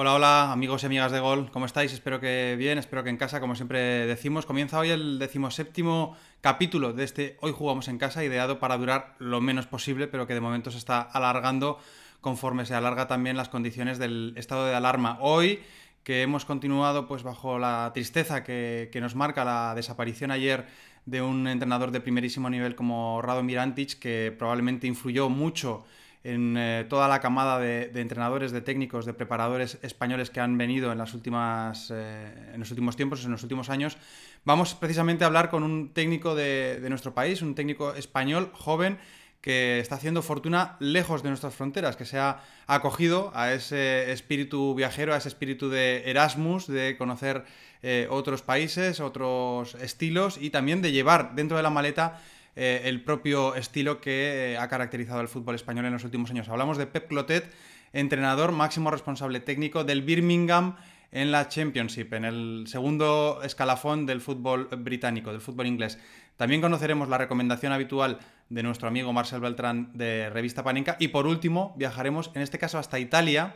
Hola, hola, amigos y amigas de Gol, ¿cómo estáis? Espero que bien, espero que en casa, como siempre decimos. Comienza hoy el decimoséptimo capítulo de este Hoy jugamos en casa, ideado para durar lo menos posible, pero que de momento se está alargando conforme se alarga también las condiciones del estado de alarma. Hoy que hemos continuado pues bajo la tristeza que, nos marca la desaparición ayer de un entrenador de primerísimo nivel como Rado Mirantic, que probablemente influyó mucho en eh, toda la camada de, entrenadores, de técnicos, de preparadores españoles que han venido en, las últimas, eh, en los últimos tiempos, en los últimos años, vamos precisamente a hablar con un técnico de, nuestro país, un técnico español joven que está haciendo fortuna lejos de nuestras fronteras, que se ha acogido a ese espíritu viajero, a ese espíritu de Erasmus, de conocer eh, otros países, otros estilos y también de llevar dentro de la maleta eh, el propio estilo que eh, ha caracterizado el fútbol español en los últimos años. Hablamos de Pep Clotet, entrenador máximo responsable técnico del Birmingham en la Championship, en el segundo escalafón del fútbol británico, del fútbol inglés. También conoceremos la recomendación habitual de nuestro amigo Marcel Beltrán de Revista Paninka. Y por último, viajaremos en este caso hasta Italia,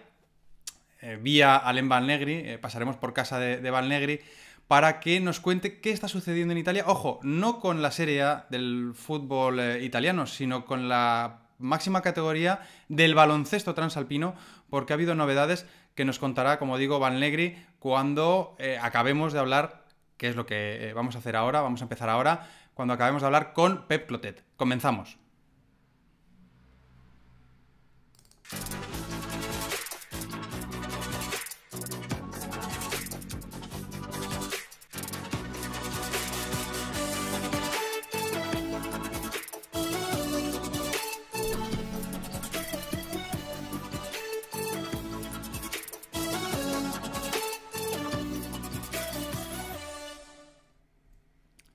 eh, vía Alem Valnegri, pasaremos por casa de, de Valnegri para que nos cuente qué está sucediendo en Italia. Ojo, no con la Serie A del fútbol eh, italiano, sino con la máxima categoría del baloncesto transalpino, porque ha habido novedades que nos contará, como digo, Van Negri cuando eh, acabemos de hablar, que es lo que eh, vamos a hacer ahora, vamos a empezar ahora, cuando acabemos de hablar con Pep Clotet. Comenzamos.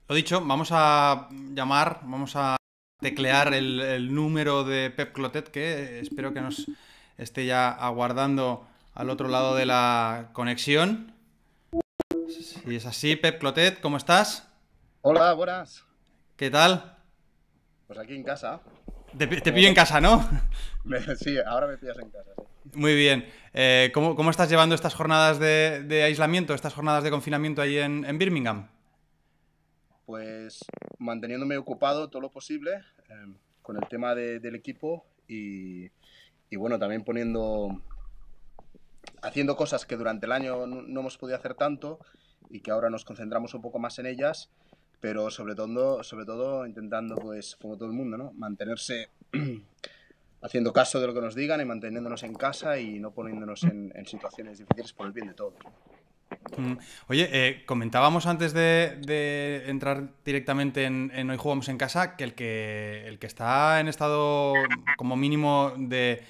Lo dicho, vamos a llamar, vamos a teclear el, número de Pep Clotet, que espero que nos esté ya aguardando al otro lado de la conexión. Si es así, Pep Clotet, ¿cómo estás? Hola, buenas. ¿Qué tal? Pues aquí en casa. Te, pillo en casa, ¿no? Sí, ahora me pillas en casa. Muy bien. Eh, ¿cómo, estás llevando estas jornadas de, aislamiento, estas jornadas de confinamiento ahí en Birmingham? Pues manteniéndome ocupado todo lo posible em, con el tema del equipo y, bueno, también poniendo, haciendo cosas que durante el año no, hemos podido hacer tanto y que ahora nos concentramos un poco más en ellas, pero sobre todo, sobre todo intentando, pues, como todo el mundo, ¿no? Mantenerse haciendo caso de lo que nos digan y manteniéndonos en casa y no poniéndonos en, en situaciones difíciles por el bien de todos. Mm. Oye, eh, comentábamos antes de, entrar directamente en, Hoy Jugamos en Casa que el, que el que está en estado como mínimo de,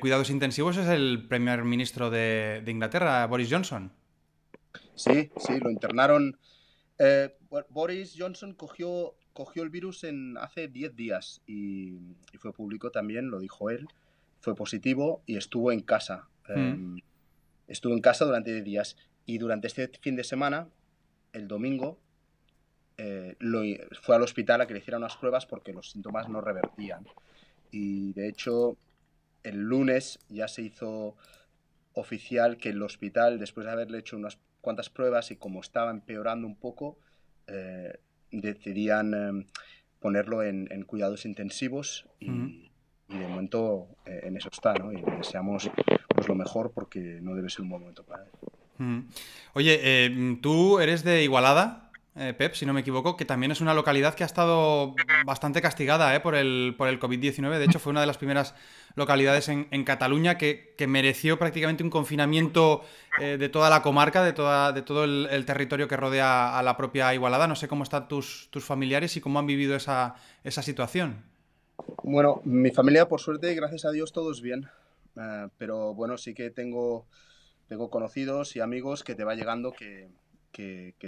cuidados intensivos es el primer ministro de, Inglaterra, Boris Johnson. Sí, sí, lo internaron. Eh, Boris Johnson cogió, cogió el virus en hace 10 días y, fue público también, lo dijo él. Fue positivo y estuvo en casa. Mm. Em, estuvo en casa durante 10 días. Y durante este fin de semana, el domingo, eh, fue al hospital a que le hicieran unas pruebas porque los síntomas no revertían. Y de hecho, el lunes ya se hizo oficial que el hospital, después de haberle hecho unas cuantas pruebas y como estaba empeorando un poco, eh, decidían eh, ponerlo en, cuidados intensivos y, de momento en eso está, ¿no? Y deseamos pues, lo mejor porque no debe ser un buen momento para él. Oye, eh, tú eres de Igualada, eh, Pep, si no me equivoco, que también es una localidad que ha estado bastante castigada eh, por el, por el COVID-19. De hecho, fue una de las primeras localidades en, Cataluña que, mereció prácticamente un confinamiento de toda la comarca, de, toda, de todo el, territorio que rodea a la propia Igualada. No sé cómo están tus, tus familiares y cómo han vivido esa, esa situación. Bueno, mi familia, por suerte, gracias a Dios, todos bien. pero bueno, sí que tengo tengo conocidos y amigos que te va llegando que,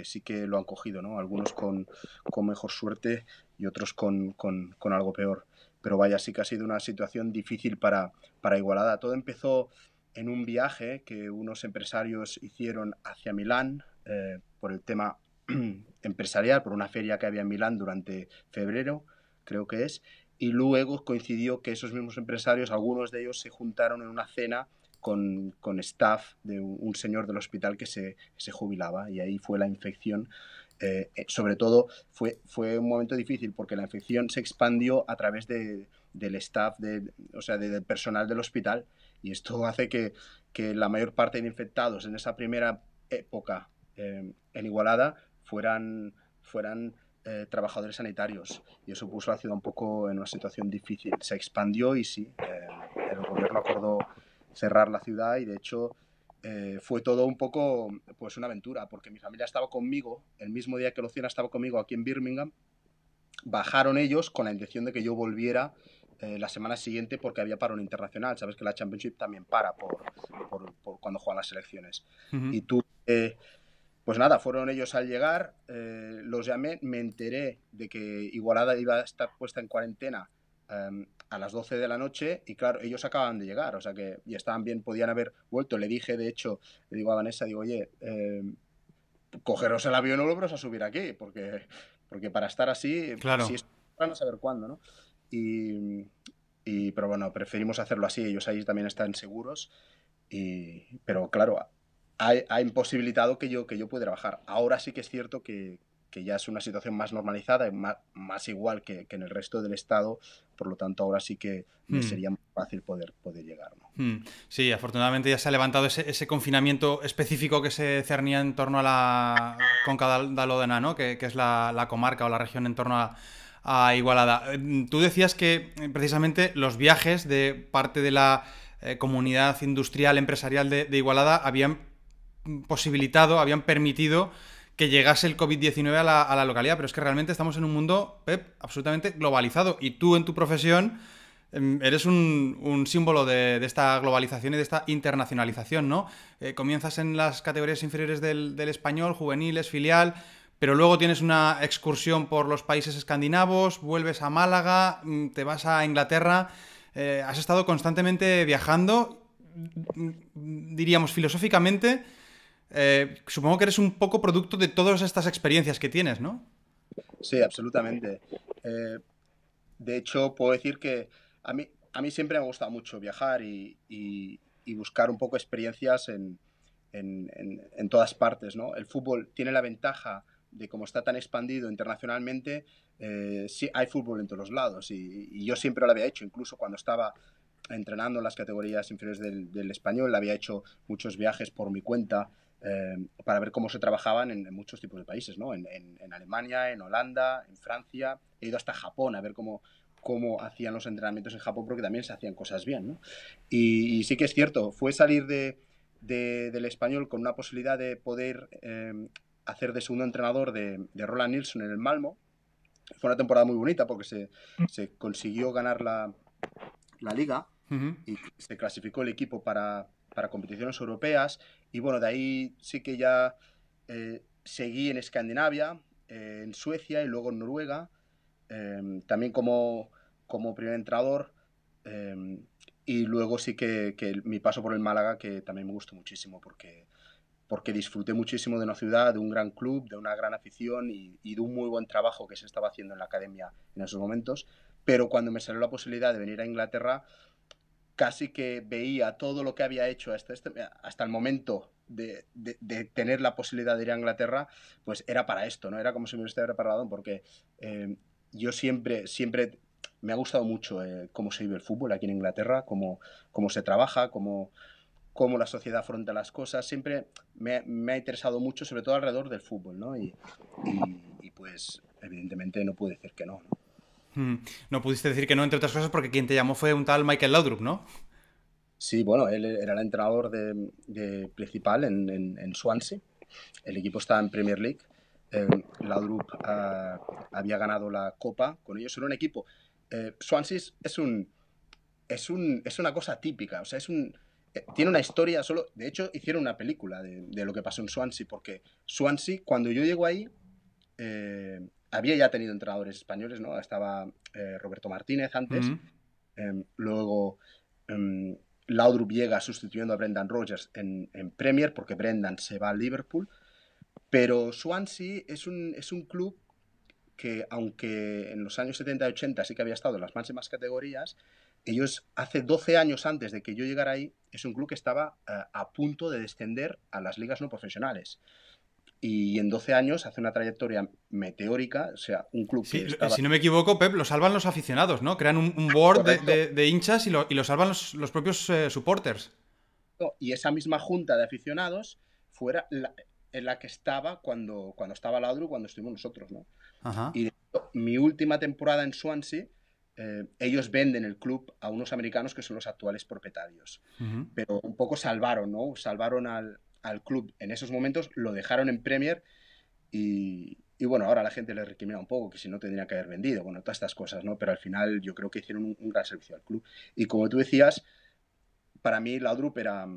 sí que lo han cogido, ¿no? Algunos con, mejor suerte y otros con, algo peor. Pero vaya, sí que ha sido una situación difícil para, para Igualada. Todo empezó en un viaje que unos empresarios hicieron hacia Milán eh, por el tema empresarial, por una feria que había en Milán durante febrero, creo que es, y luego coincidió que esos mismos empresarios, algunos de ellos se juntaron en una cena con, con staff de un, señor del hospital que se, se jubilaba y ahí fue la infección. Eh, eh, sobre todo fue, fue un momento difícil porque la infección se expandió a través de, del staff, de, o sea, del personal del hospital y esto hace que, que, la mayor parte de infectados en esa primera época en Igualada fueran, fueran eh, trabajadores sanitarios y eso puso a la ciudad un poco en una situación difícil. Se expandió y sí, eh, el gobierno acordó cerrar la ciudad y de hecho eh, fue todo un poco pues una aventura porque mi familia estaba conmigo el mismo día que Luciana estaba conmigo aquí en Birmingham. Bajaron ellos con la intención de que yo volviera la semana siguiente porque había paro internacional. Sabes que la Championship también para por, por, cuando juegan las elecciones. Y tú pues nada, fueron ellos al llegar, eh, los llamé, me enteré de que Igualada iba a estar puesta en cuarentena em, a las 12 de la noche y claro, ellos acaban de llegar, o sea que ya estaban bien, podían haber vuelto. Le dije, de hecho, le digo a Vanessa, digo, oye, em, cogeros el avión o volveros a subir aquí, porque, porque para estar así, claro. si es para no saber cuándo, ¿no? Y, y, pero bueno, preferimos hacerlo así, ellos ahí también están seguros. Y, pero claro, ha, imposibilitado que yo, que yo pudiera bajar. Ahora sí que es cierto que, ya es una situación más normalizada, más, más igual que, en el resto del Estado, por lo tanto ahora sí que hmm. sería más fácil poder, poder llegar. Hmm. Sí, afortunadamente ya se ha levantado ese, confinamiento específico que se cernía en torno a la Conca d'Alodena, ¿no? que, es la, comarca o la región en torno a, Igualada. Tú decías que eh, precisamente los viajes de parte de la eh, comunidad industrial, empresarial de, de Igualada habían posibilitado, habían permitido que llegase el COVID-19 a la, localidad, pero es que realmente estamos en un mundo, Pep, absolutamente globalizado y tú en tu profesión em, eres un, símbolo de, esta globalización y de esta internacionalización, ¿no? Eh, comienzas en las categorías inferiores del, español, juveniles, filial, pero luego tienes una excursión por los países escandinavos, vuelves a Málaga, mm, te vas a Inglaterra, eh, has estado constantemente viajando, mm, mm, diríamos filosóficamente, eh, supongo que eres un poco producto de todas estas experiencias que tienes, ¿no? Sí, absolutamente. Eh, de hecho, puedo decir que a mí, a mí siempre me ha gustado mucho viajar y, buscar un poco experiencias en, todas partes, ¿no? El fútbol tiene la ventaja de como está tan expandido internacionalmente, eh, sí hay fútbol en todos los lados y, yo siempre lo había hecho, incluso cuando estaba entrenando en las categorías inferiores del, del español, había hecho muchos viajes por mi cuenta eh, para ver cómo se trabajaban en, muchos tipos de países, ¿no? En, Alemania, en Holanda, en Francia. He ido hasta Japón a ver cómo, cómo hacían los entrenamientos en Japón, porque también se hacían cosas bien, ¿no? Y, sí que es cierto, fue salir de, del español con una posibilidad de poder eh, hacer de segundo entrenador de, Roland Nilsson en el Malmo. Fue una temporada muy bonita porque se, se consiguió ganar la, la liga y se clasificó el equipo para, para competiciones europeas y bueno, de ahí sí que ya eh, seguí en Escandinavia, eh, en Suecia y luego en Noruega, em, también como, como primer entrenador. Em, y luego sí que, que, mi paso por el Málaga, que también me gustó muchísimo porque, porque disfruté muchísimo de una ciudad, de un gran club, de una gran afición y, y de un muy buen trabajo que se estaba haciendo en la academia en esos momentos. Pero cuando me salió la posibilidad de venir a Inglaterra, casi que veía todo lo que había hecho hasta, este, hasta el momento de, tener la posibilidad de ir a Inglaterra, pues era para esto, ¿no? Era como si me hubiera preparado, porque eh, yo siempre, siempre me ha gustado mucho eh, cómo se vive el fútbol aquí en Inglaterra, cómo, cómo se trabaja, cómo, cómo la sociedad afronta las cosas. Siempre me, ha interesado mucho, sobre todo alrededor del fútbol, ¿no? Y, pues, evidentemente, no puedo decir que no, ¿no? Hmm. No pudiste decir que no, entre otras cosas, porque quien te llamó fue un tal Michael Laudrup, ¿no? Sí, bueno, él era el entrenador de, principal en, Swansea. El equipo estaba en Premier League. Eh, Laudrup ah, había ganado la Copa con ellos. Era un equipo. Eh, Swansea es un, es un es una cosa típica. O sea, es un eh, tiene una historia solo. De hecho, hicieron una película de, lo que pasó en Swansea, porque Swansea, cuando yo llego ahí, había ya tenido entrenadores españoles, ¿no? Estaba eh, Roberto Martínez antes, em, luego um, Laudrup llega sustituyendo a Brendan Rodgers en, Premier porque Brendan se va a Liverpool, pero Swansea es un, es un club que aunque en los años 70 y 80 sí que había estado en las máximas categorías, ellos hace 12 años antes de que yo llegara ahí es un club que estaba eh, a punto de descender a las ligas no profesionales. Y en 12 años hace una trayectoria meteórica, o sea, un club que Si no me equivoco, Pep, lo salvan los aficionados, ¿no? Crean un, board de, hinchas y lo, y lo salvan los, los propios eh, supporters. Y esa misma junta de aficionados fuera en la que estaba cuando, cuando estaba Laudru, cuando estuvimos nosotros, ¿no? Y mi última temporada en Swansea, eh, ellos venden el club a unos americanos que son los actuales propietarios. Pero un poco salvaron, ¿no? Salvaron al, club en esos momentos, lo dejaron en Premier y, bueno, ahora la gente le recrimina un poco que si no tendría que haber vendido, bueno, todas estas cosas, ¿no? Pero al final yo creo que hicieron un, gran servicio al club. Y como tú decías, para mí Laudrup era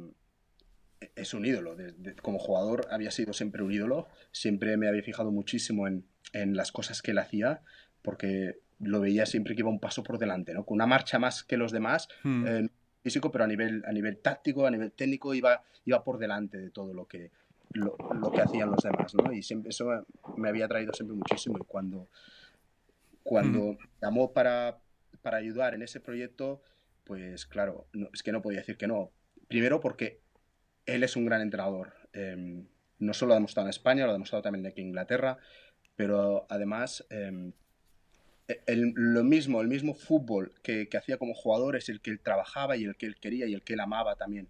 es un ídolo. como jugador había sido siempre un ídolo. Siempre me había fijado muchísimo en, las cosas que él hacía, porque lo veía siempre que iba un paso por delante, ¿no? Con una marcha más que los demás, hmm. eh, físico, pero a nivel, a nivel táctico, a nivel técnico, iba, iba por delante de todo lo que, lo, que hacían los demás, ¿no? Y siempre, eso me había traído siempre muchísimo. Y cuando, cuando llamó para, para ayudar en ese proyecto, pues claro, es que no podía decir que no. Primero porque él es un gran entrenador. Em, no solo lo ha demostrado en España, lo ha demostrado también aquí en Inglaterra, pero además em, e, lo mismo, el mismo fútbol que, hacía como jugador es el que él trabajaba y el que él quería y el que él amaba también.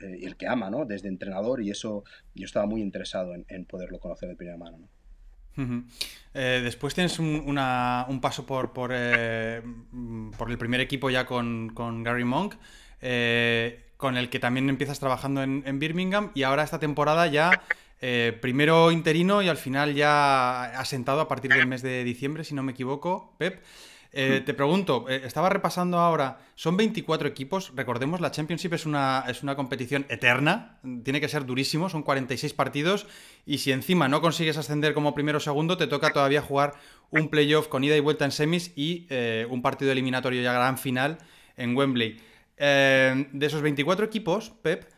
Eh, y el que ama, ¿no? Desde entrenador y eso yo estaba muy interesado en, poderlo conocer de primera mano, eh, después tienes un, paso por, por, eh, por, el primer equipo ya con, con Gary Monk con el que también empiezas trabajando en, Birmingham y ahora esta temporada ya eh, primero interino y al final ya asentado a partir del mes de diciembre, si no me equivoco, Pep. Eh, te pregunto, eh, estaba repasando ahora, son 24 equipos, recordemos, la Championship es una, es una competición eterna, tiene que ser durísimo, son 46 partidos y si encima no consigues ascender como primero o segundo, te toca todavía jugar un playoff con ida y vuelta en semis y un partido eliminatorio ya gran final en Wembley. De esos 24 equipos, Pep,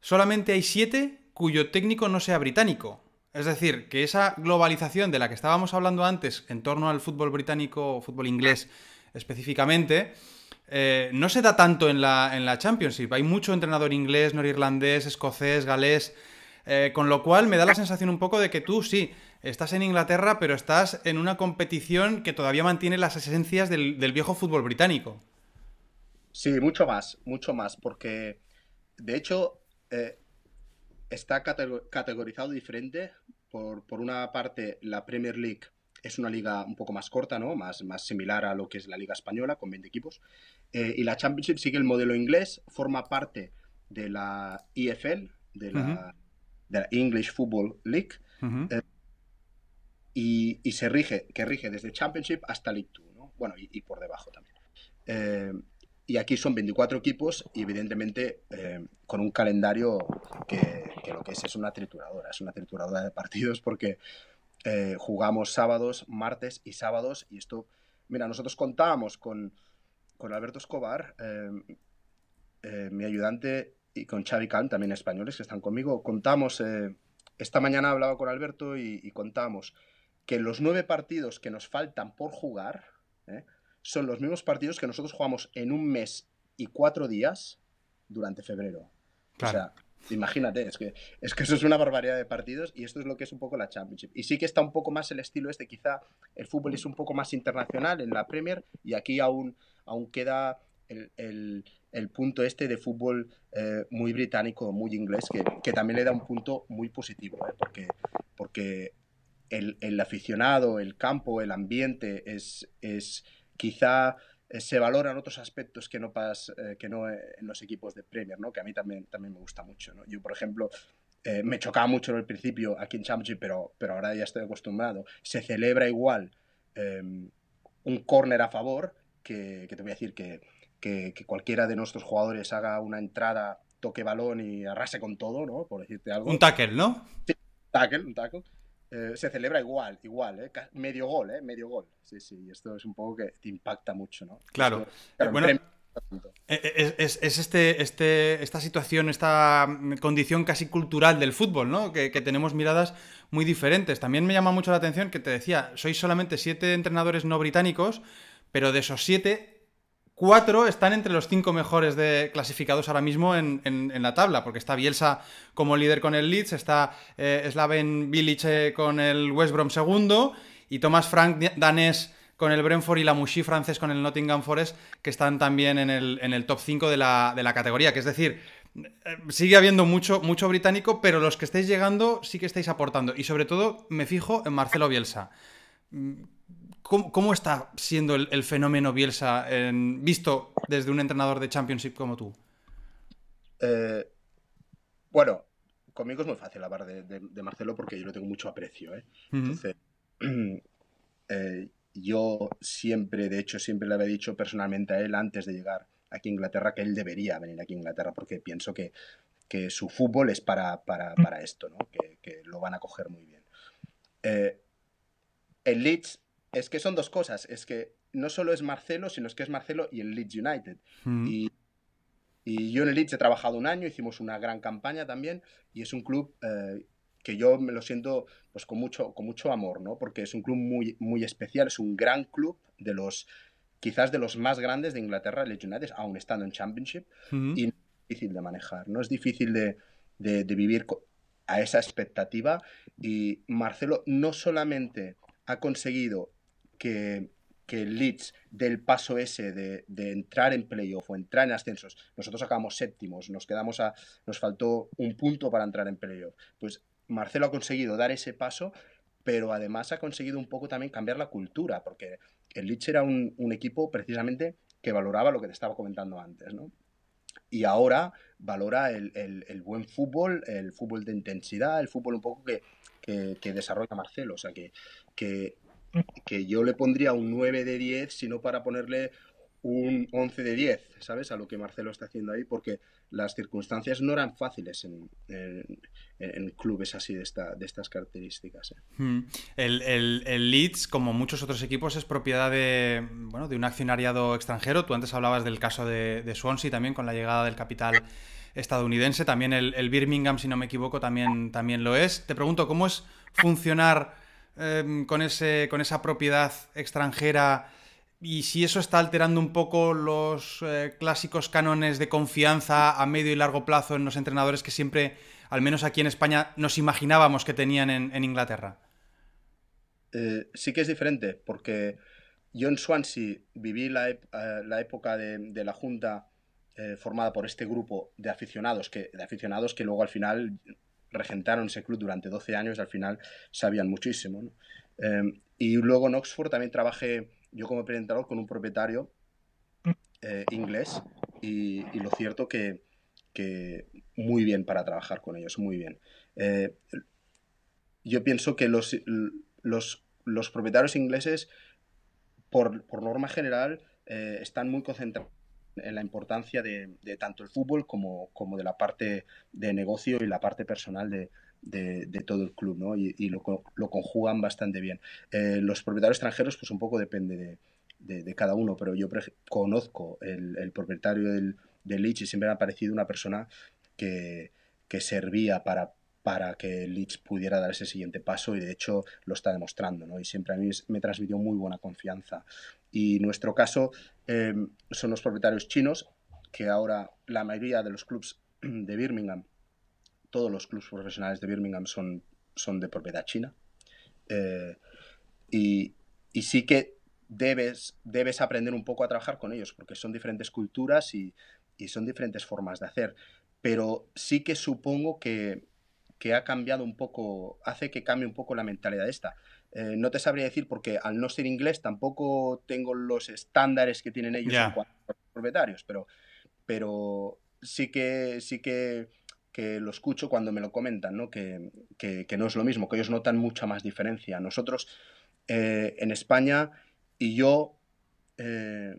solamente hay 7 cuyo técnico no sea británico. Es decir, que esa globalización de la que estábamos hablando antes en torno al fútbol británico fútbol inglés específicamente, eh, no se da tanto en la, en la Championship. Hay mucho entrenador inglés, norirlandés, escocés, galés, eh, con lo cual me da la sensación un poco de que tú sí, estás en Inglaterra, pero estás en una competición que todavía mantiene las esencias del viejo fútbol británico. Sí, mucho más, mucho más, porque de hecho eh, está categorizado diferente. Por, por, una parte, la Premier League es una liga un poco más corta, ¿no? Más, más similar a lo que es la liga española, con 20 equipos. Eh, y la Championship sigue el modelo inglés, forma parte de la EFL, de la, English Football League, eh, y, se rige, que rige desde Championship hasta League 2, ¿no? Bueno, y, y por debajo también. Y aquí son 24 equipos y evidentemente eh, con un calendario que, lo que es es una trituradora, es una trituradora de partidos porque eh, jugamos sábados, martes y sábados y esto, mira, nosotros contábamos con, Alberto Escobar, eh, mi ayudante, y con Xavi Khan, también españoles que están conmigo, contamos, esta mañana hablaba con Alberto y, y contamos que los nueve partidos que nos faltan por jugar, son los mismos partidos que nosotros jugamos en un mes y cuatro días durante febrero. O sea, imagínate, es que, es que eso es una barbaridad de partidos y esto es lo que es un poco la Championship. Y sí que está un poco más el estilo este, quizá el fútbol es un poco más internacional en la Premier y aquí aún, aún queda el, punto este de fútbol eh, muy británico, muy inglés, que, también le da un punto muy positivo, ¿eh? porque, porque el, el, aficionado, el campo, el ambiente es, es quizá eh, se valoran otros aspectos que no, pas, eh, que no eh, en los equipos de Premier, ¿no? que a mí también, también me gusta mucho. ¿no? Yo, por ejemplo, me chocaba mucho en el principio aquí en Championship, pero, pero ahora ya estoy acostumbrado. Se celebra igual em, un córner a favor, que, que, te voy a decir que, que, que, cualquiera de nuestros jugadores haga una entrada, toque balón y arrase con todo, ¿no? Por decirte algo. Un tackle, ¿no? Sí, tackle, un tackle. Eh, se celebra igual, igual, ¿eh? medio gol, ¿eh? medio gol. Sí, sí, esto es un poco que te impacta mucho, ¿no? Claro. bueno, es, este, este, esta situación, esta condición casi cultural del fútbol, ¿no? Que, tenemos miradas muy diferentes. También me llama mucho la atención que te decía, sois solamente siete entrenadores no británicos, pero de esos siete, cuatro están entre los cinco mejores de, clasificados ahora mismo en, la tabla, porque está Bielsa como líder con el Leeds, está eh, Slaven Bilic eh, con el West Brom segundo y Thomas Frank danés con el Brentford y la Mouchy francés con el Nottingham Forest, que están también en el, top 5 de la, de la, categoría. Que es decir, eh, sigue habiendo mucho, mucho británico, pero los que estáis llegando sí que estáis aportando. Y sobre todo me fijo en Marcelo Bielsa. ¿Cómo, está siendo el, fenómeno Bielsa visto desde un entrenador de Championship como tú? Eh, bueno, conmigo es muy fácil hablar de, Marcelo porque yo lo tengo mucho aprecio. ¿eh? Entonces, eh, yo siempre, de hecho, siempre le había dicho personalmente a él antes de llegar aquí a Inglaterra que él debería venir aquí a Inglaterra porque pienso que, su fútbol es para, para, esto, ¿no? que, lo van a coger muy bien. el Leeds es que son dos cosas. Es que no solo es Marcelo, sino es que es Marcelo y el Leeds United. Mm. Y, yo en el Leeds he trabajado un año, hicimos una gran campaña también, y es un club eh, que yo me lo siento pues con mucho, con mucho amor, ¿no? Porque es un club muy, muy especial, es un gran club de los quizás de los más grandes de Inglaterra, el Leeds United, aún estando en Championship, mm. y no es difícil de manejar, no es difícil de, de, de vivir a esa expectativa. Y Marcelo no solamente ha conseguido que, el Leeds del paso ese de, entrar en playoff o entrar en ascensos, nosotros acabamos séptimos, nos quedamos a, nos faltó un punto para entrar en playoff. Pues Marcelo ha conseguido dar ese paso, pero además ha conseguido un poco también cambiar la cultura, porque el Leeds era un, equipo precisamente que valoraba lo que te estaba comentando antes, ¿no? Y ahora valora el, buen fútbol, el fútbol de intensidad, el fútbol un poco que, que, desarrolla Marcelo. O sea, que, que que yo le pondría un 9 de 10, sino para ponerle un 11 de 10, ¿sabes? A lo que Marcelo está haciendo ahí, porque las circunstancias no eran fáciles en, en, clubes así de, de estas características. ¿eh? Hmm. El, el, Leeds, como muchos otros equipos, es propiedad de, bueno, de un accionariado extranjero. Tú antes hablabas del caso de, Swansea también, con la llegada del capital estadounidense. También el, Birmingham, si no me equivoco, también, también lo es. Te pregunto, ¿cómo es funcionar Em, con, ese, con esa propiedad extranjera y si eso está alterando un poco los eh, clásicos cánones de confianza a medio y largo plazo en los entrenadores que siempre, al menos aquí en España, nos imaginábamos que tenían en, Inglaterra. Eh, sí que es diferente, porque yo en Swansea viví la, eh, época de, de, la Junta formada por este grupo de aficionados, que, de aficionados que luego al final regentaron ese club durante 12 años y al final sabían muchísimo. Em, y luego en Oxford también trabajé yo como presentador con un propietario eh, inglés y, lo cierto que, que, muy bien para trabajar con ellos, muy bien. Eh, yo pienso que los, los, los propietarios ingleses, por, por norma general, eh, están muy concentrados en la importancia de, tanto el fútbol como, como, de la parte de negocio y la parte personal de, todo el club, ¿no? Y, lo, lo, conjugan bastante bien. Eh, los propietarios extranjeros, pues un poco depende de, cada uno, pero yo conozco el, propietario del, del Leeds y siempre me ha parecido una persona que, que servía para, para que Leeds pudiera dar ese siguiente paso y de hecho lo está demostrando, ¿no? Y siempre a mí me transmitió muy buena confianza. Y nuestro caso em, son los propietarios chinos, que ahora la mayoría de los clubes de Birmingham, todos los clubes profesionales de Birmingham son, son de propiedad china. Eh, y, y, sí que debes, debes aprender un poco a trabajar con ellos, porque son diferentes culturas y, y son diferentes formas de hacer. Pero sí que supongo que que ha cambiado un poco, hace que cambie un poco la mentalidad esta. Eh, no te sabría decir porque al no ser inglés tampoco tengo los estándares que tienen ellos en cuanto a propietarios, pero, pero sí que sí que, que, lo escucho cuando me lo comentan, ¿no? Que, que, no es lo mismo, que ellos notan mucha más diferencia. Nosotros eh, en España, y yo eh,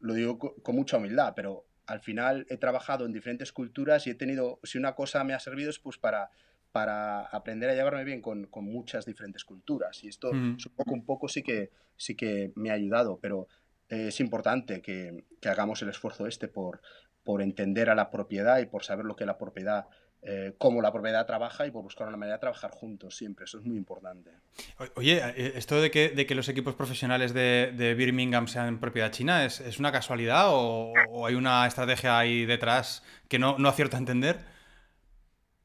lo digo con mucha humildad, pero al final he trabajado en diferentes culturas y he tenido, si una cosa me ha servido es pues para, para aprender a llevarme bien con, muchas diferentes culturas. Y esto un poco, un poco sí que, sí que me ha ayudado, pero eh, es importante que, hagamos el esfuerzo este por, por entender a la propiedad y por saber lo que la propiedad eh, cómo la propiedad trabaja y por buscar una manera de trabajar juntos siempre. Eso es muy importante. Oye, eh, esto de que, de que los equipos profesionales de, Birmingham sean propiedad china, ¿es, es una casualidad o, hay una estrategia ahí detrás que no, no acierto a entender?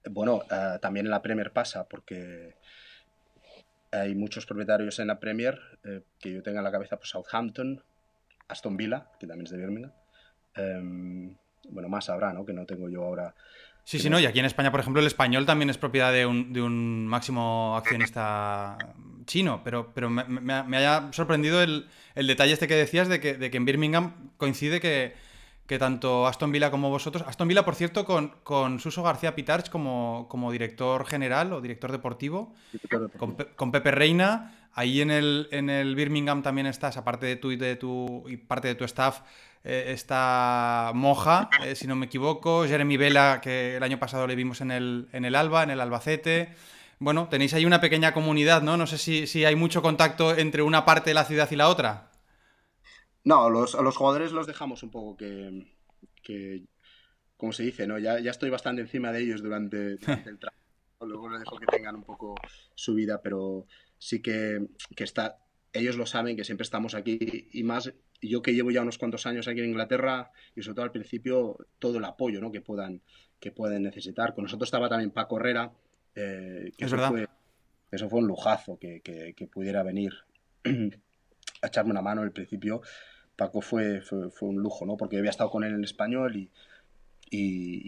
Bueno, eh, también en la Premier pasa porque hay muchos propietarios en la Premier que yo tenga en la cabeza, pues Southampton, Aston Villa, que también es de Birmingham. Em, bueno, más habrá, ¿no? Que no tengo yo ahora Sí, sí, no, y aquí en España, por ejemplo, el español también es propiedad de un, de un máximo accionista chino, pero, pero me, me, haya sorprendido el, el, detalle este que decías de que, de que en Birmingham coincide que, que, tanto Aston Villa como vosotros, Aston Villa, por cierto, con, con Suso García Pitarch como, como director general o director deportivo, con, con, Pepe Reina, ahí en el, en el Birmingham también estás, aparte de tú y, de tu, y parte de tu staff, eh, está Moja, eh, si no me equivoco, Jeremy Vela, que el año pasado le vimos en el, en el Alba, en el Albacete. Bueno, tenéis ahí una pequeña comunidad, ¿no? No sé si, hay mucho contacto entre una parte de la ciudad y la otra. No, los, a los jugadores los dejamos un poco que, que como se dice, ¿no? Ya, ya estoy bastante encima de ellos durante, el trabajo. Luego les dejo que tengan un poco su vida, pero sí que, que está, ellos lo saben, que siempre estamos aquí y más yo que llevo ya unos cuantos años aquí en Inglaterra y sobre todo al principio todo el apoyo ¿no? que, puedan, que pueden necesitar. Con nosotros estaba también Paco Herrera, eh, que eso Fue, eso fue un lujazo que, que, pudiera venir a echarme una mano al principio. Paco fue, un lujo, ¿no? porque había estado con él en español y,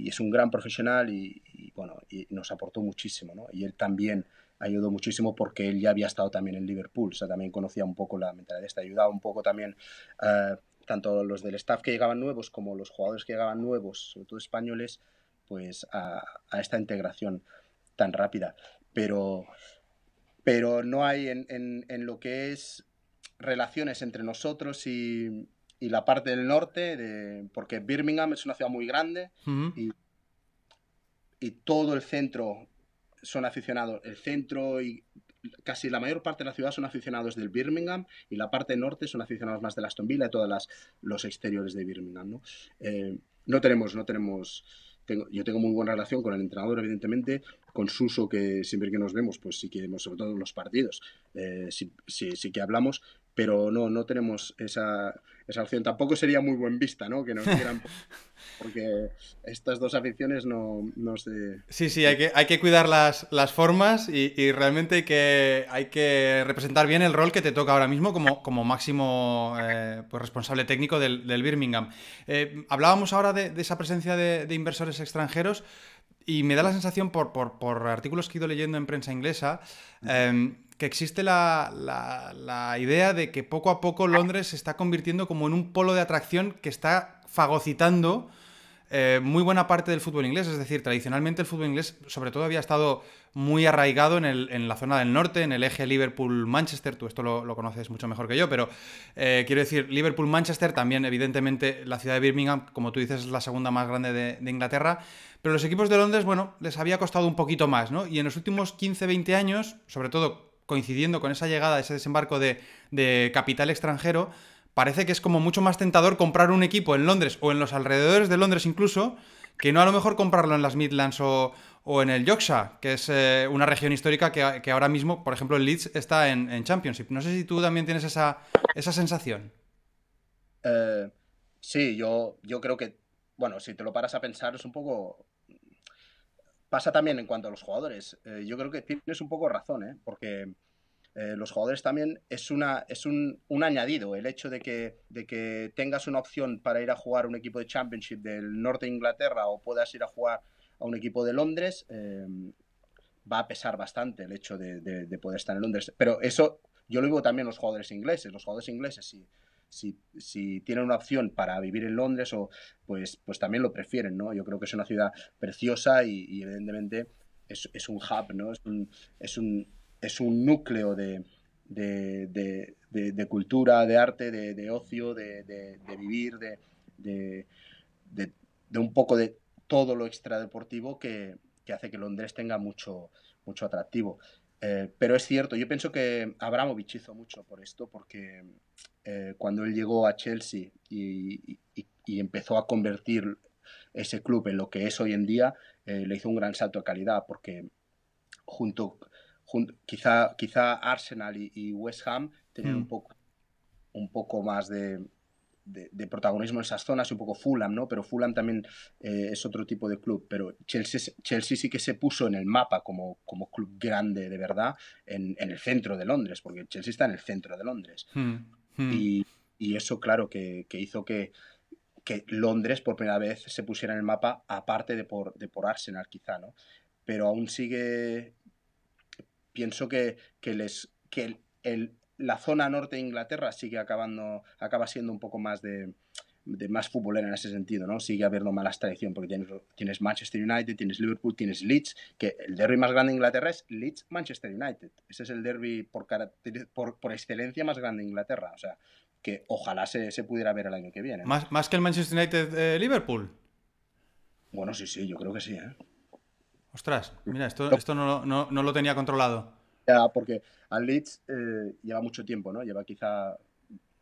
es un gran profesional y, bueno, nos aportó muchísimo. ¿no? Y él también ayudó muchísimo porque él ya había estado también en Liverpool, o sea, también conocía un poco la mentalidad de esta, ayudaba un poco también uh, tanto los del staff que llegaban nuevos como los jugadores que llegaban nuevos, sobre todo españoles, pues a, esta integración tan rápida. Pero, pero no hay en, lo que es relaciones entre nosotros y, y la parte del norte, de, porque Birmingham es una ciudad muy grande uh -huh. y, y todo el centro son aficionados, el centro y casi la mayor parte de la ciudad son aficionados del Birmingham y la parte norte son aficionados más de Aston Villa y todos los exteriores de Birmingham. ¿no? Eh, no tenemos, no tenemos tengo, yo tengo muy buena relación con el entrenador, evidentemente, con Suso, que siempre que nos vemos, pues sí que, sobre todo en los partidos, eh, sí, sí, sí, que hablamos, pero no, no tenemos esa, esa opción. Tampoco sería muy buen vista, ¿no? Que nos quieran, porque estas dos aficiones no, no se... Sí, sí, hay que, hay que cuidar las, las formas y, y, realmente hay que, hay que representar bien el rol que te toca ahora mismo como, como máximo eh, pues responsable técnico del, del Birmingham. Eh, hablábamos ahora de, de esa presencia de, de, inversores extranjeros y me da la sensación por, por, por, artículos que he ido leyendo en prensa inglesa eh, que existe la, la, la, idea de que poco a poco Londres se está convirtiendo como en un polo de atracción que está fagocitando eh, muy buena parte del fútbol inglés. Es decir, tradicionalmente el fútbol inglés sobre todo había estado muy arraigado en, el, en la zona del norte, en el eje Liverpool-Manchester. Tú esto lo, lo, conoces mucho mejor que yo, pero eh, quiero decir, Liverpool-Manchester también, evidentemente, la ciudad de Birmingham, como tú dices, es la segunda más grande de, de Inglaterra. Pero los equipos de Londres, bueno, les había costado un poquito más, ¿no? Y en los últimos 15-20 años, sobre todo coincidiendo con esa llegada, ese desembarco de, capital extranjero, parece que es como mucho más tentador comprar un equipo en Londres o en los alrededores de Londres incluso, que no a lo mejor comprarlo en las Midlands o, en el Yorkshire, que es eh, una región histórica que, ahora mismo, por ejemplo, el Leeds está en, Championship. No sé si tú también tienes esa, sensación. Uh, sí, yo, yo creo que, bueno, si te lo paras a pensar, es un poco pasa también en cuanto a los jugadores. Eh, yo creo que tienes un poco razón, ¿eh? porque eh, los jugadores también es, una, es un, un, añadido. El hecho de que, de que tengas una opción para ir a jugar un equipo de Championship del norte de Inglaterra o puedas ir a jugar a un equipo de Londres, eh, va a pesar bastante el hecho de, de, de, poder estar en Londres. Pero eso yo lo digo también los jugadores ingleses. Los jugadores ingleses, sí si, tienen una opción para vivir en Londres, o, pues, pues también lo prefieren, ¿no? Yo creo que es una ciudad preciosa y, evidentemente es, un hub, ¿no? Es un, es un, es un núcleo de, de, de, de, cultura, de arte, de, ocio, de, vivir, de, un poco de todo lo extradeportivo que, que hace que Londres tenga mucho, mucho atractivo. Eh, pero es cierto, yo pienso que Abramovich hizo mucho por esto, porque eh, cuando él llegó a Chelsea y, y, y, empezó a convertir ese club en lo que es hoy en día, eh, le hizo un gran salto de calidad, porque junto, quizá, quizá Arsenal y, West Ham tenían un, mm. poco, un poco más de, de, protagonismo en esas zonas, un poco Fulham, ¿no? Pero Fulham también eh, es otro tipo de club. Pero Chelsea, Chelsea sí que se puso en el mapa como, como club grande de verdad en, el centro de Londres, porque Chelsea está en el centro de Londres. Hmm, hmm. Y, eso, claro, que, hizo que, que, Londres por primera vez se pusiera en el mapa, aparte de por, de por Arsenal, quizá, ¿no? Pero aún sigue. Pienso que, que les. que el la zona norte de Inglaterra sigue acabando, acaba siendo un poco más de, más futbolera en ese sentido, ¿no? Sigue habiendo malas tradición porque tienes, tienes, Manchester United, tienes Liverpool, tienes Leeds, que el derby más grande de Inglaterra es Leeds-Manchester United. Ese es el derby por, por, excelencia más grande de Inglaterra. O sea, que ojalá se, pudiera ver el año que viene. ¿Más, más que el Manchester United-Liverpool? bueno, sí, sí, yo creo que sí. ¿eh? Ostras, mira, esto, esto no, no, no lo tenía controlado. Ya, porque al Leeds eh, lleva mucho tiempo, ¿no? Lleva quizá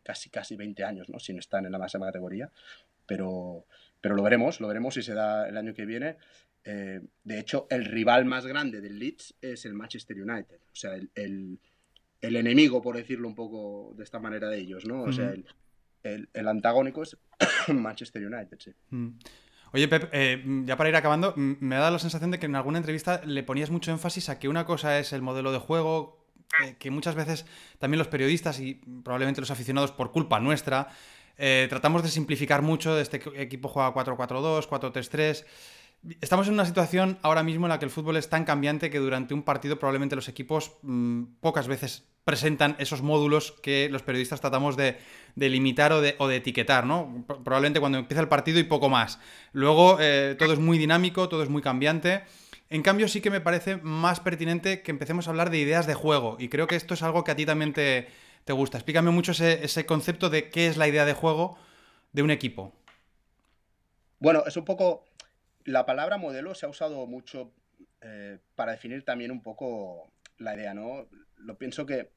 casi, casi 20 años, ¿no? Sin estar en la máxima categoría. Pero, pero lo veremos, lo veremos si se da el año que viene. Eh, de hecho, el rival más grande del Leeds es el Manchester United. O sea, el, el, enemigo, por decirlo un poco de esta manera de ellos, ¿no? O sea, el, el, antagónico es Manchester United, sí. Mm. Oye, Pep, eh, ya para ir acabando, me ha dado la sensación de que en alguna entrevista le ponías mucho énfasis a que una cosa es el modelo de juego, eh, que muchas veces también los periodistas y probablemente los aficionados por culpa nuestra, eh, tratamos de simplificar mucho, este equipo juega 4-4-2, 4-3-3. Estamos en una situación ahora mismo en la que el fútbol es tan cambiante que durante un partido probablemente los equipos mm, pocas veces presentan esos módulos que los periodistas tratamos de, limitar o de, etiquetar, ¿no? Probablemente cuando empieza el partido y poco más. Luego eh, todo es muy dinámico, todo es muy cambiante. En cambio, sí que me parece más pertinente que empecemos a hablar de ideas de juego. Y creo que esto es algo que a ti también te, gusta. Explícame mucho ese, ese, concepto de qué es la idea de juego de un equipo. Bueno, es un poco la palabra modelo se ha usado mucho eh, para definir también un poco la idea, ¿no? Lo pienso que,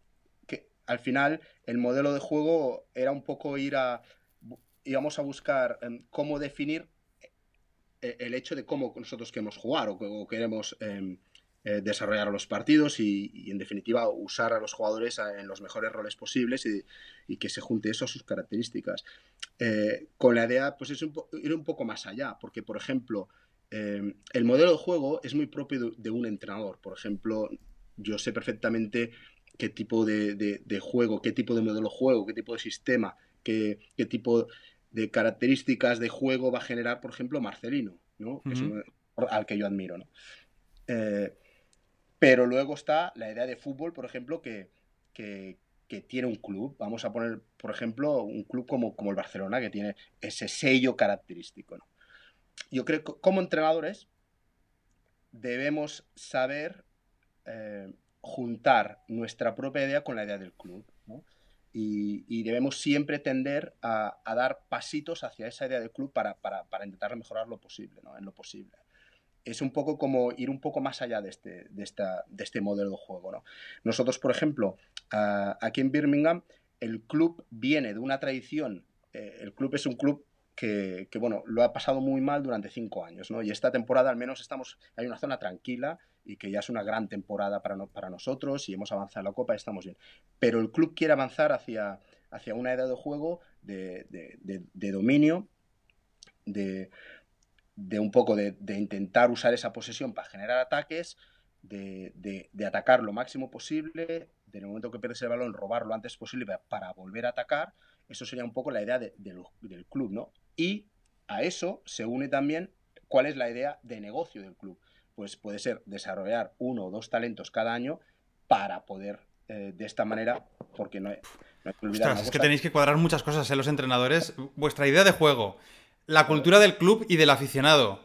al final el modelo de juego era un poco ir a, íbamos a buscar em, cómo definir eh, el hecho de cómo nosotros queremos jugar o, queremos em, eh, desarrollar los partidos y, en definitiva usar a los jugadores en los mejores roles posibles y, que se junte eso a sus características. Eh, con la idea, pues es ir un poco más allá, porque por ejemplo, eh, el modelo de juego es muy propio de, un entrenador. Por ejemplo, yo sé perfectamente qué tipo de, juego, qué tipo de modelo de juego, qué tipo de sistema, qué, tipo de características de juego va a generar, por ejemplo, Marcelino, ¿no? al que yo admiro. ¿no? Pero luego está la idea de fútbol, por ejemplo, que, tiene un club. Vamos a poner, por ejemplo, un club como, como el Barcelona, que tiene ese sello característico. Yo creo que como entrenadores debemos saber eh, juntar nuestra propia idea con la idea del club. Y, debemos siempre tender a, dar pasitos hacia esa idea del club para, intentar mejorar lo posible, ¿no? en lo posible es un poco como ir un poco más allá de este, de esta, de este modelo de juego. ¿no? Nosotros, por ejemplo, aquí en Birmingham, el club viene de una tradición, eh, el club es un club que, bueno, lo ha pasado muy mal durante cinco años, ¿no? Y esta temporada al menos estamos, hay una zona tranquila y que ya es una gran temporada para, para nosotros y hemos avanzado en la Copa y estamos bien. Pero el club quiere avanzar hacia, hacia una edad de juego de, de dominio, de, de un poco de, intentar usar esa posesión para generar ataques, de, atacar lo máximo posible, en el momento que pierdes el balón, robar lo antes posible para volver a atacar. Eso sería un poco la idea del club, ¿no? Y a eso se une también cuál es la idea de negocio del club. Pues puede ser desarrollar uno o dos talentos cada año para poder eh, de esta manera, porque no, hay, que olvidar. es que tenéis que cuadrar muchas cosas, en ¿eh? los entrenadores. Vuestra idea de juego, la cultura del club y del aficionado,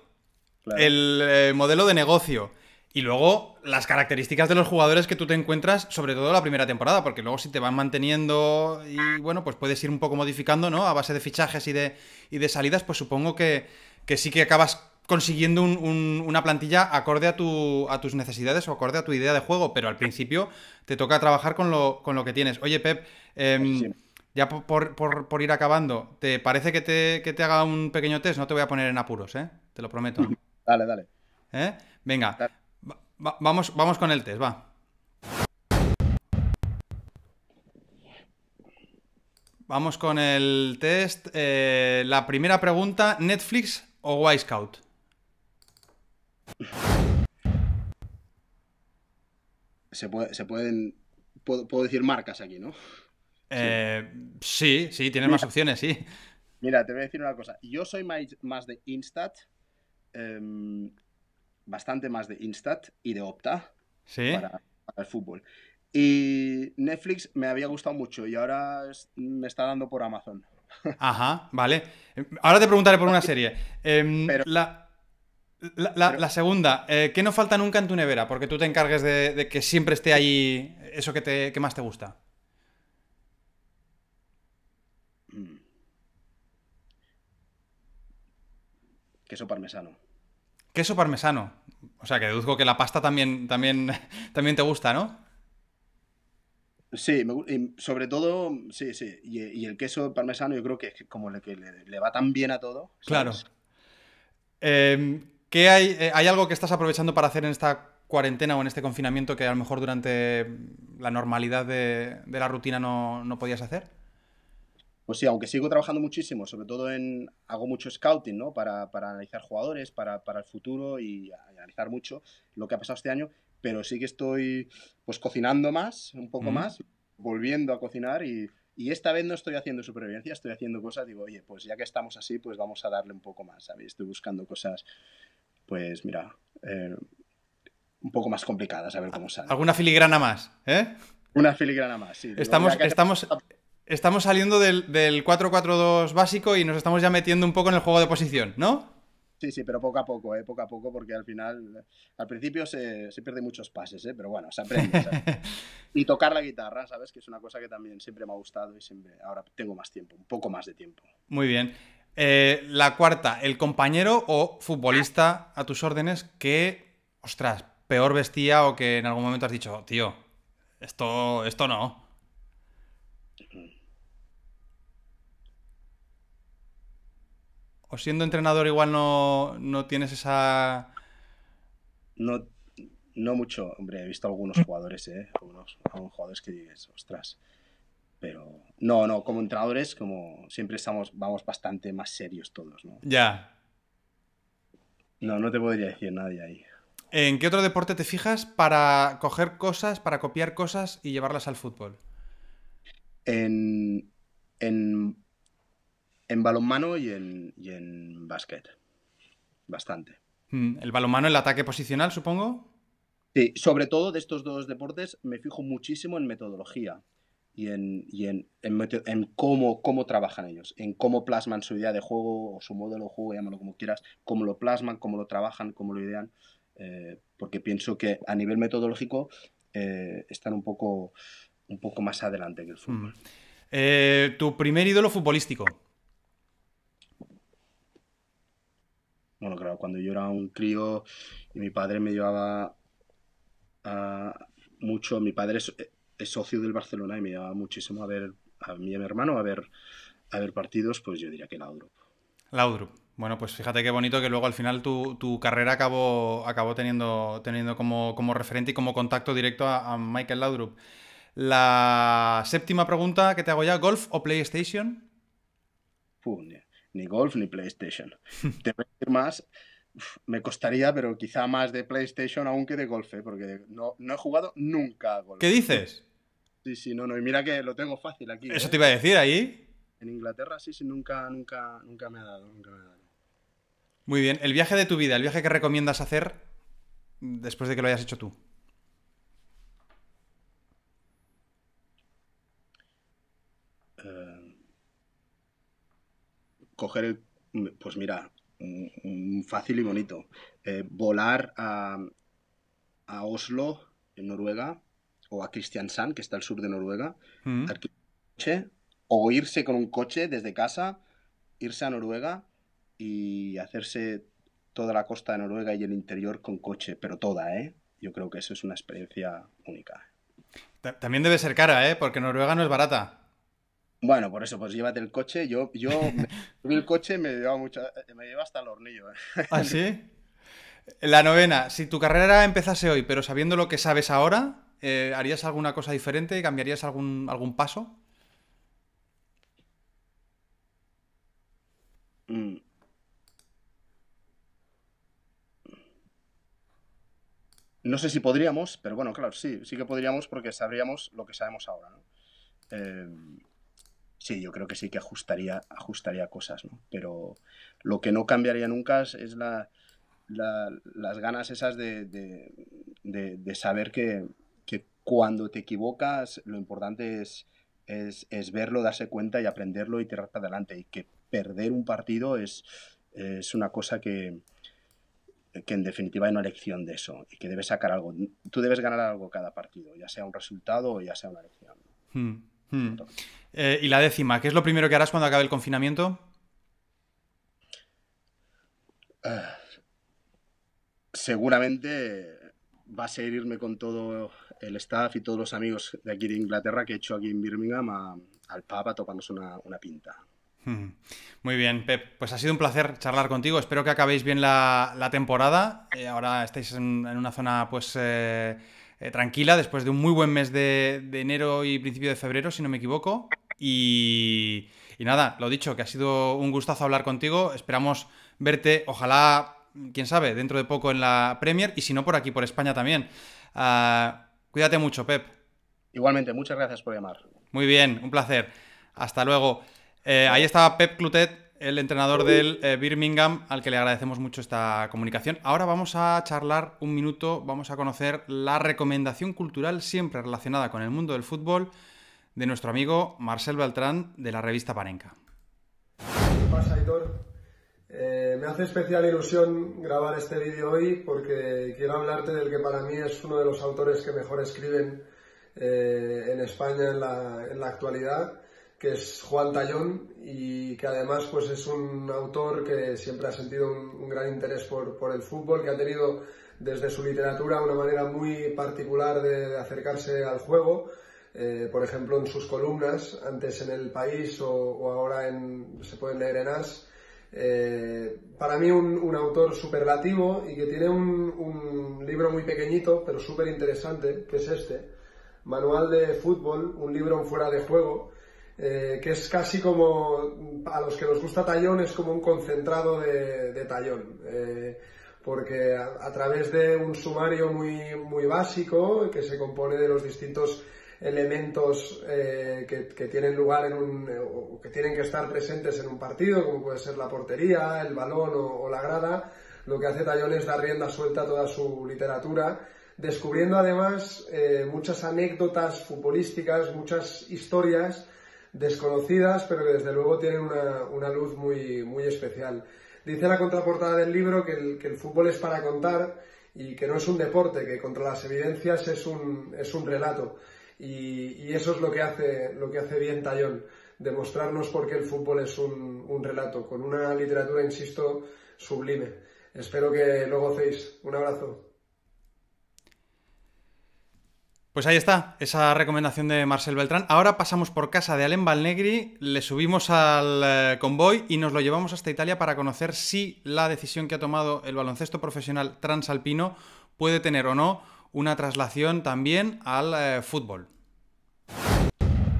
el eh, modelo de negocio y luego las características de los jugadores que tú te encuentras, sobre todo la primera temporada, porque luego si te van manteniendo y bueno, pues puedes ir un poco modificando, ¿no? A base de fichajes y de, de salidas, pues supongo que, sí que acabas consiguiendo una plantilla acorde a, tu, a tus necesidades o acorde a tu idea de juego, pero al principio te toca trabajar con lo, con lo que tienes. Oye, Pep, em, ya por, ir acabando, ¿te parece que te, haga un pequeño test? No te voy a poner en apuros, ¿eh? Te lo prometo. Dale, dale. ¿Eh? Venga, vamos, vamos con el test, va. Vamos con el test. Eh, la primera pregunta, ¿Netflix o Scout? Se, puede, se pueden... puedo decir marcas aquí, ¿no? Eh, sí, sí, tienes más opciones, sí. Mira, te voy a decir una cosa. Yo soy más, de Instat, em, bastante más de Instat y de Opta ¿Sí? para, el fútbol. Y Netflix me había gustado mucho y ahora me está dando por Amazon. Ajá, vale. Ahora te preguntaré por una serie. Em, la, la, segunda, eh, ¿qué no falta nunca en tu nevera? Porque tú te encargues de, que siempre esté ahí eso que, te, que más te gusta. Queso parmesano. Queso parmesano. O sea, que deduzco que la pasta también, también, también te gusta, ¿no? Sí, sobre todo, sí, sí. Y, el queso parmesano yo creo que es como le, que le, va tan bien a todo. Claro. Em, ¿qué hay, eh, hay algo que estás aprovechando para hacer en esta cuarentena o en este confinamiento que a lo mejor durante la normalidad de, la rutina no, no podías hacer? Pues sí, aunque sigo trabajando muchísimo, sobre todo en, hago mucho scouting, ¿no? Para, analizar jugadores, para, el futuro y, analizar mucho lo que ha pasado este año, pero sí que estoy pues cocinando más, un poco más, volviendo a cocinar y, esta vez no estoy haciendo supervivencia, estoy haciendo cosas, digo, oye, pues ya que estamos así, pues vamos a darle un poco más, ¿sabes? Estoy buscando cosas, pues mira, eh, un poco más complicadas, a ver cómo sale. ¿Alguna filigrana más, eh? Una filigrana más, sí. estamos, estamos, estamos saliendo del, del 4-4-2 básico y nos estamos ya metiendo un poco en el juego de posición, ¿no? Sí, sí, pero poco a poco, ¿eh? poco a poco, porque al final, al principio se, se pierde muchos pases, ¿eh? pero bueno, se aprende. y tocar la guitarra, ¿sabes? Que es una cosa que también siempre me ha gustado y siempre, ahora tengo más tiempo, un poco más de tiempo. Muy bien. Eh, la cuarta, el compañero o futbolista a tus órdenes que, ostras, peor vestía o que en algún momento has dicho, tío, esto, esto no. ¿O siendo entrenador igual no, tienes esa... No, no mucho, hombre, he visto algunos jugadores, ¿eh? Algunos, jugadores que dices, ostras. Pero no, no, como entrenadores, como siempre estamos, vamos bastante más serios todos, ¿no? Ya. No, no te podría decir nadie ahí. ¿En qué otro deporte te fijas para coger cosas, para copiar cosas y llevarlas al fútbol? En, en en balonmano y en, y en básquet. Bastante. Mm, ¿El balonmano, el ataque posicional, supongo? Sí, sobre todo de estos dos deportes me fijo muchísimo en metodología y en, y en, en, cómo, cómo trabajan ellos, en cómo plasman su idea de juego o su modelo de juego, llámalo como quieras, cómo lo plasman, cómo lo trabajan, cómo lo idean, eh, porque pienso que a nivel metodológico eh, están un poco, un poco más adelante que el fútbol. Mm. Eh, ¿Tu primer ídolo futbolístico? Bueno, claro, cuando yo era un crío y mi padre me llevaba a mucho, mi padre es, socio del Barcelona y me llevaba muchísimo a ver a mí y a mi hermano a ver, a ver partidos, pues yo diría que Laudrup. Laudrup. Bueno, pues fíjate qué bonito que luego al final tu, carrera acabó, acabó teniendo, teniendo como, como, referente y como contacto directo a, Michael Laudrup. La séptima pregunta que te hago ya, ¿golf o PlayStation? Ni golf ni PlayStation. Te voy a decir más, me costaría, pero quizá más de PlayStation aún que de golf, ¿eh? porque no, he jugado nunca a golf. ¿Qué dices? Sí, sí, no, no, y mira que lo tengo fácil aquí. Eso ¿eh? te iba a decir ahí. En Inglaterra sí, sí, nunca, nunca, nunca me ha dado, nunca me ha dado. Muy bien, el viaje de tu vida, el viaje que recomiendas hacer después de que lo hayas hecho tú. Coger el, pues mira, fácil y bonito. Eh, volar a, Oslo, en Noruega, o a Kristiansand, que está al sur de Noruega, mm. o irse con un coche desde casa, irse a Noruega y hacerse toda la costa de Noruega y el interior con coche, pero toda, ¿eh? Yo creo que eso es una experiencia única. También debe ser cara, ¿eh? Porque Noruega no es barata. Bueno, por eso, pues llévate el coche. Yo, yo subí el coche me lleva, mucho, me lleva hasta el hornillo. ¿eh? ¿Ah, sí? La novena, si tu carrera empezase hoy, pero sabiendo lo que sabes ahora, eh, ¿harías alguna cosa diferente? ¿Cambiarías algún, algún paso? Mm. No sé si podríamos, pero bueno, claro, sí, sí que podríamos porque sabríamos lo que sabemos ahora, ¿no? Eh, sí, yo creo que sí que ajustaría, ajustaría cosas, ¿no? Pero lo que no cambiaría nunca es, la, las ganas esas de, saber que, cuando te equivocas lo importante es, es, verlo, darse cuenta y aprenderlo y tirar para adelante. Y que perder un partido es, es una cosa que, que en definitiva hay una lección de eso y que debes sacar algo. Tú debes ganar algo cada partido, ya sea un resultado o ya sea una lección. Hmm, hmm. Eh, y la décima, ¿qué es lo primero que harás cuando acabe el confinamiento? Ah, seguramente va a ser irme con todo el staff y todos los amigos de aquí de Inglaterra que he hecho aquí en Birmingham al pub a tomarnos una, una pinta. Hmm. Muy bien, Pep. Pues ha sido un placer charlar contigo. Espero que acabéis bien la, temporada. Eh, ahora estáis en, una zona pues eh, eh, tranquila después de un muy buen mes de, enero y principio de febrero, si no me equivoco. Y, y, nada, lo dicho, que ha sido un gustazo hablar contigo. Esperamos verte, ojalá, quién sabe, dentro de poco en la Premier y si no por aquí, por España también. Ah, cuídate mucho, Pep. Igualmente, muchas gracias por llamar. Muy bien, un placer. Hasta luego. Eh, ahí estaba Pep Clutet, el entrenador del eh, Birmingham, al que le agradecemos mucho esta comunicación. Ahora vamos a charlar un minuto, vamos a conocer la recomendación cultural siempre relacionada con el mundo del fútbol de nuestro amigo Marcel Beltrán de la revista Panenka. ¿Qué pasa, Aitor? Eh, me hace especial ilusión grabar este vídeo hoy porque quiero hablarte del que para mí es uno de los autores que mejor escriben en España en la, en la actualidad que es Juan Tallón y que además pues es un autor que siempre ha sentido un, gran interés por, por, el fútbol, que ha tenido desde su literatura una manera muy particular de, acercarse al juego. Eh, por ejemplo, en sus columnas, antes en El País o, ahora en, se pueden leer en As, eh, para mí un, un autor superlativo y que tiene un, un libro muy pequeñito, pero súper interesante, que es este, Manual de Fútbol, un libro fuera de juego, eh, que es casi como, a los que nos gusta Tallón, es como un concentrado de, Tallón. Eh, porque a, través de un sumario muy, muy básico, que se compone de los distintos elementos eh, que, tienen lugar en un, que tienen que estar presentes en un partido, como puede ser la portería, el balón o, o la grada, lo que hace Tallón es dar rienda suelta a toda su literatura, descubriendo además muchas anécdotas futbolísticas, muchas historias desconocidas, pero que desde luego tienen una, luz muy, muy especial. Dice la contraportada del libro que el, fútbol es para contar y que no es un deporte, que contra las evidencias es un, es un relato. Y, eso es lo que hace, lo que hace bien Tallón, demostrarnos por qué el fútbol es un, un relato, con una literatura, insisto, sublime. Espero que lo gocéis. Un abrazo. Pues ahí está, esa recomendación de Marcel Beltrán. Ahora pasamos por casa de Alem Balnegri, le subimos al eh, convoy y nos lo llevamos hasta Italia para conocer si la decisión que ha tomado el baloncesto profesional transalpino puede tener o no una traslación también al eh, fútbol.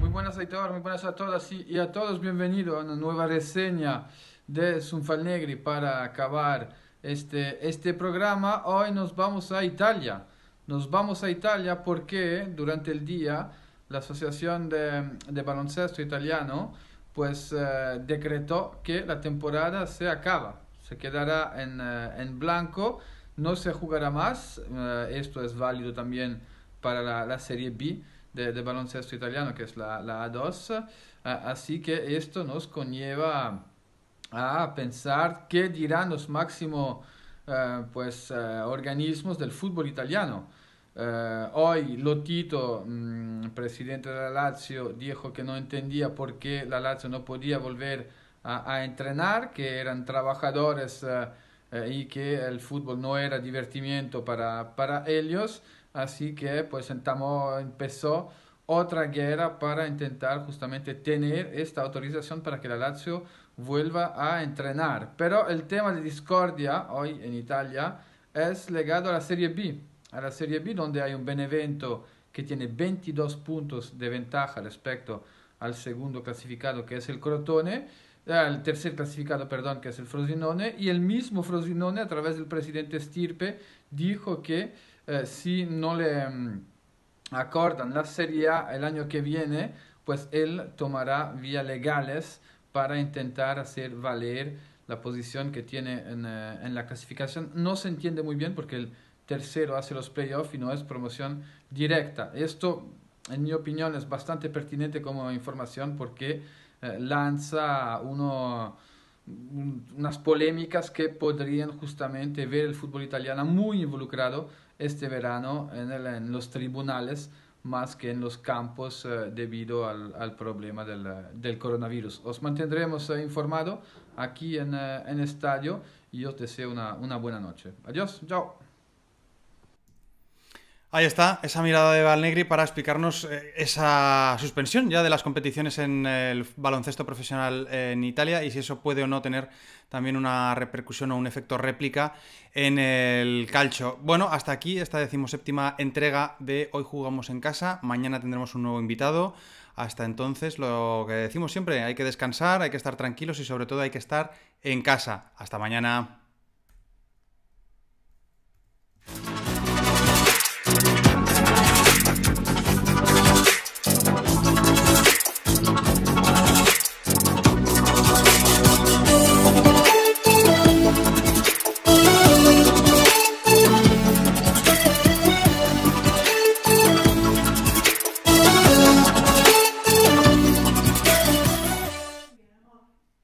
Muy buenas a muy buenas a todas y, a todos, bienvenidos a una nueva reseña de Sunfalnegri para acabar este, este programa. Hoy nos vamos a Italia nos vamos a Italia porque durante el día la Asociación de, Baloncesto Italiano pues eh, decretó que la temporada se acaba, se quedará en, eh, blanco, no se jugará más, eh, esto es válido también para la, Serie B de, baloncesto italiano, que es la, la A2, así que esto nos conlleva a pensar qué dirán los máximos pues, organismos del fútbol italiano. Eh, hoy Lotito, mm, presidente de la Lazio, dijo que no entendía por qué la Lazio no podía volver a, entrenar, que eran trabajadores eh, eh, y que el fútbol no era divertimiento para, para ellos. Así que pues empezó otra guerra para intentar justamente tener esta autorización para que la Lazio vuelva a entrenar. Pero el tema de discordia hoy en Italia es legado a la Serie B, a la Serie B donde hay un Benevento que tiene 22 puntos de ventaja respecto al segundo clasificado que es el Crotone, al tercer clasificado, perdón, que es el Frosinone, y el mismo Frosinone a través del presidente Stirpe dijo que eh, si no le mm, acordan la Serie A el año que viene, pues él tomará vías legales para intentar hacer valer la posición que tiene en, eh, en, la clasificación. No se entiende muy bien porque el tercero hace los playoffs y no es promoción directa. Esto, en mi opinión, es bastante pertinente como información porque eh, lanza uno, unas polémicas que podrían justamente ver el fútbol italiano muy involucrado este verano en, en los tribunales más que en los campos eh, debido al, al problema del, del, coronavirus. Os mantendremos eh, informado aquí en, eh, en Estadio y os deseo una, una buena noche. Adiós, chao. Ahí está, esa mirada de Valnegri para explicarnos eh, esa suspensión ya de las competiciones en el baloncesto profesional en Italia y si eso puede o no tener también una repercusión o un efecto réplica en el calcio. Bueno, hasta aquí esta decimoséptima entrega de Hoy jugamos en casa, mañana tendremos un nuevo invitado. Hasta entonces, lo que decimos siempre, hay que descansar, hay que estar tranquilos y sobre todo hay que estar en casa. Hasta mañana.